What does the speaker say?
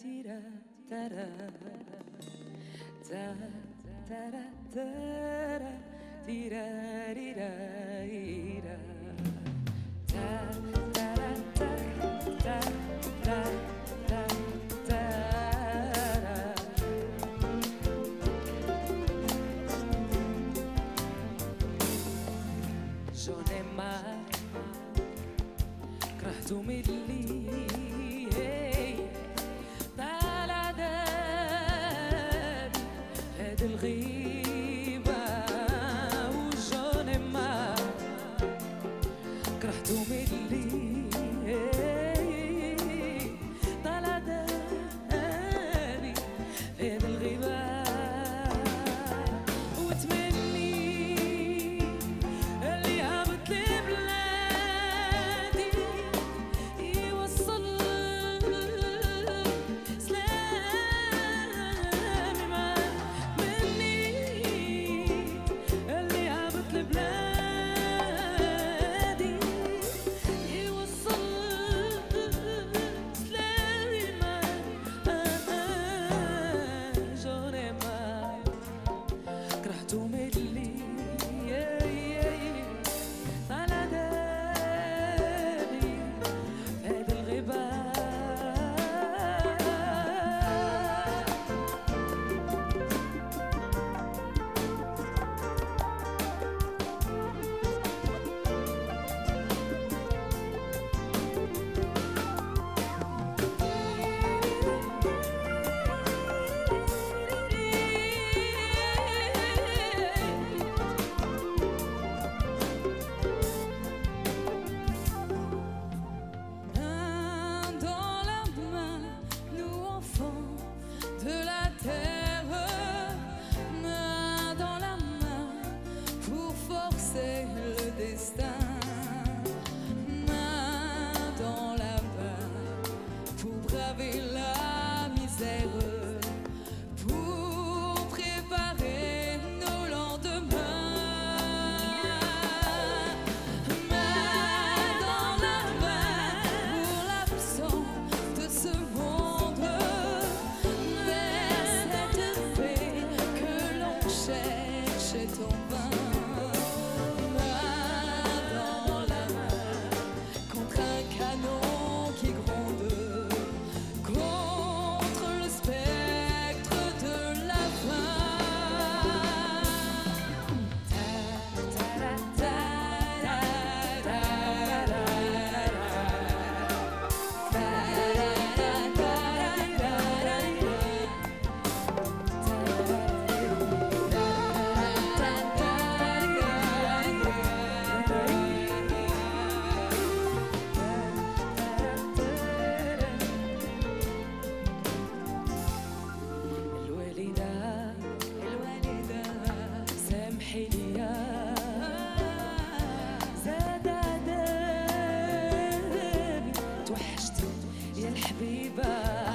tira tara ta tara tara tira rira rira. Ta tara ta ta ta ta tara شو ما كرهتو ملي حليا زاد عذابي توحشتي يا الحبيبة.